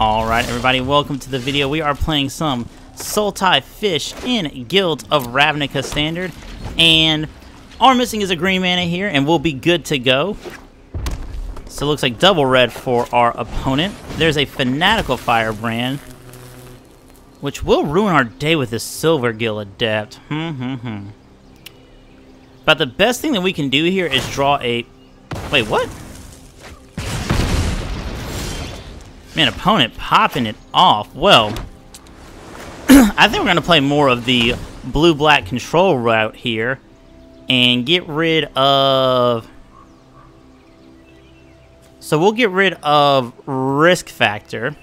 Alright everybody, welcome to the video. We are playing some Sultai Fish in Guild of Ravnica Standard. And our missing is a green mana here, and we'll be good to go. So it looks like double red for our opponent. There's a Fanatical Firebrand, which will ruin our day with this Silvergill Adept. Hmm, hmm, hmm. But the best thing that we can do here is draw a... Wait, what? Man, opponent popping it off. Well, I think we're going to play more of the blue-black control route here and get rid of... So we'll get rid of risk factor.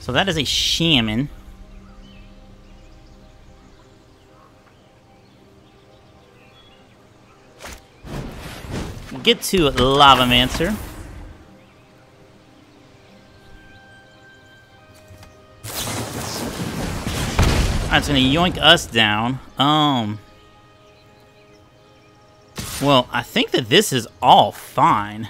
So that is a shaman. Ghitu Lavamancer. That's gonna yoink us down. Um. Well, I think that this is all fine.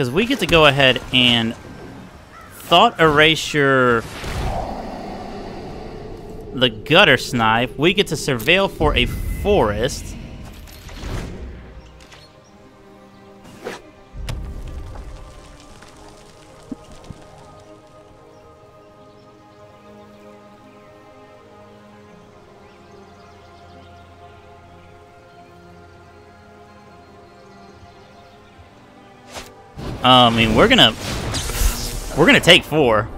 Because we get to go ahead and Thought Erasure the Guttersnipe. We get to surveil for a forest. Uh, I mean, we're gonna... We're gonna take four.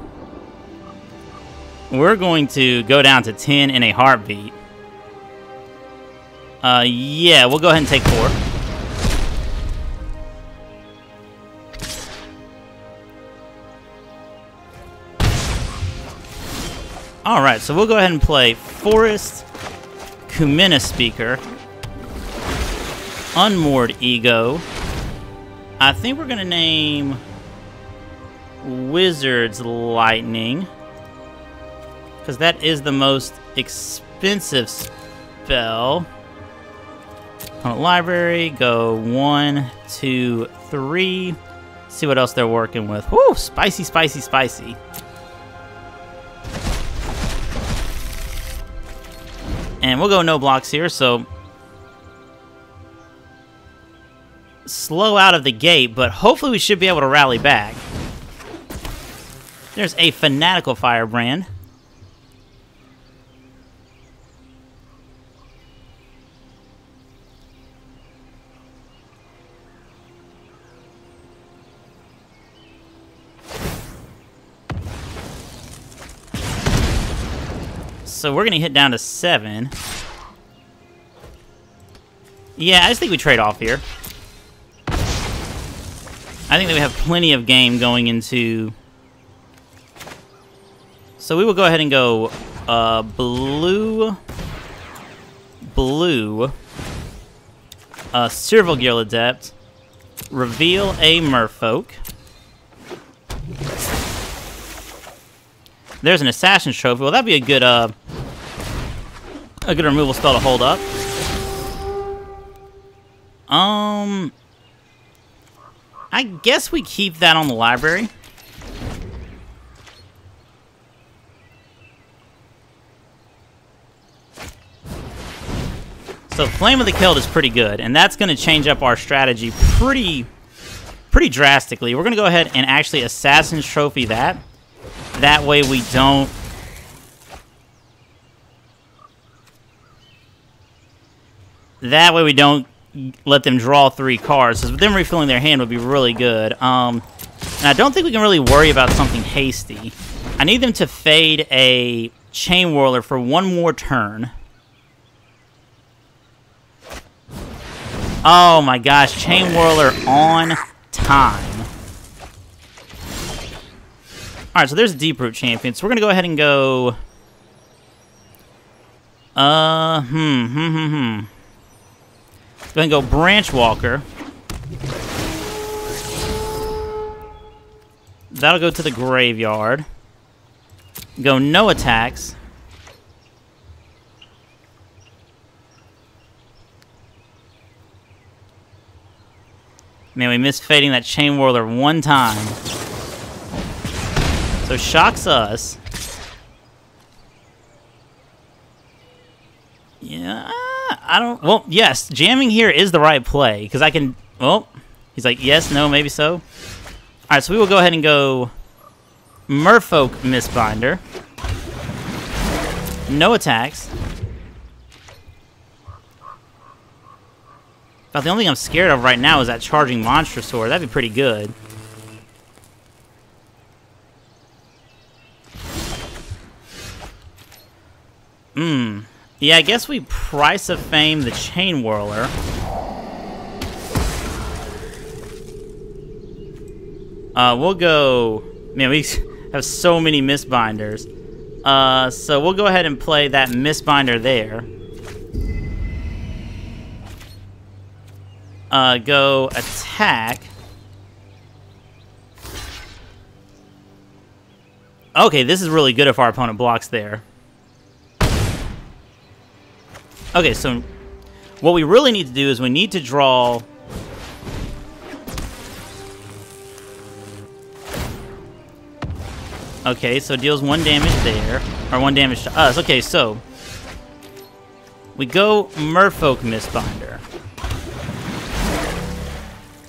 We're going to go down to 10 in a heartbeat. Uh, yeah, we'll go ahead and take four. Alright, so we'll go ahead and play Forest, Kumena Speaker, Unmoored Ego, I think we're gonna name Wizard's Lightning. Because that is the most expensive spell. On library, go one, two, three. See what else they're working with. Whoo, spicy, spicy, spicy. And we'll go no blocks here, so slow out of the gate, but hopefully we should be able to rally back. There's a Fanatical Firebrand. So we're going to hit down to 7. Yeah, I just think we trade off here. I think that we have plenty of game going into... So we will go ahead and go uh, blue, blue, uh, Silvergill Adept, reveal a Merfolk. There's an Assassin's Trophy. Well, that'd be a good, uh, a good removal spell to hold up. Um, I guess we keep that on the library. So Flame of the Keld is pretty good, and that's going to change up our strategy pretty, pretty drastically. We're going to go ahead and actually Assassin's Trophy that. That way we don't... That way we don't let them draw three cards. Because them refilling their hand would be really good. Um, and I don't think we can really worry about something hasty. I need them to fade a Chainwhirler for one more turn. Oh my gosh, Chainwhirler on time. Alright, so there's a Deeproot Champion. So we're going to go ahead and go... Uh, hmm, hmm, hmm, hmm. Go ahead and go Branchwalker. that'll go to the graveyard. Go no attacks. Man, we missed fading that Chainwhirler one time. So shocks us. Yeah, I don't... Well, yes, jamming here is the right play. Because I can... Well, he's like, yes, no, maybe so. Alright, so we will go ahead and go... Merfolk Mistbinder. No attacks. About the only thing I'm scared of right now is that Charging Monstrosaur. That'd be pretty good. Hmm. Yeah, I guess we Price of Fame the Chainwhirler. Uh, we'll go... Man, we have so many Mistbinders. Uh, so we'll go ahead and play that Mistbinder there. uh, go attack. Okay, this is really good if our opponent blocks there. Okay, so what we really need to do is we need to draw... Okay, so deals one damage there, or one damage to us. Okay, so we go Merfolk Mistbinder.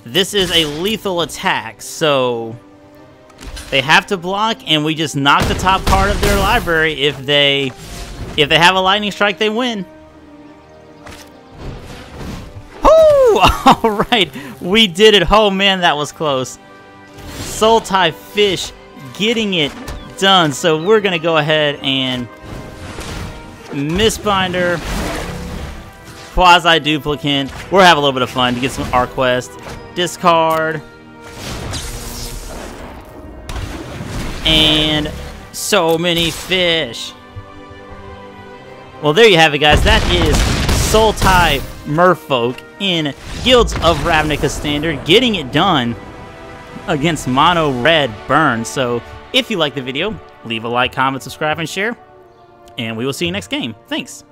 This is a lethal attack, so they have to block, and we just knock the top card of their library. If they if they have a lightning strike, they win. Woo! All right, we did it. Oh man, that was close. Sultai Fish getting it done. So we're gonna go ahead and Mistbinder, Quasi Duplicant. We're having a little bit of fun to get some our quest. Discard. And so many fish. Well, there you have it, guys. That is Sultai Merfolk in Guilds of Ravnica Standard getting it done against Mono Red Burn. So, if you like the video, leave a like, comment, subscribe, and share. And we will see you next game. Thanks.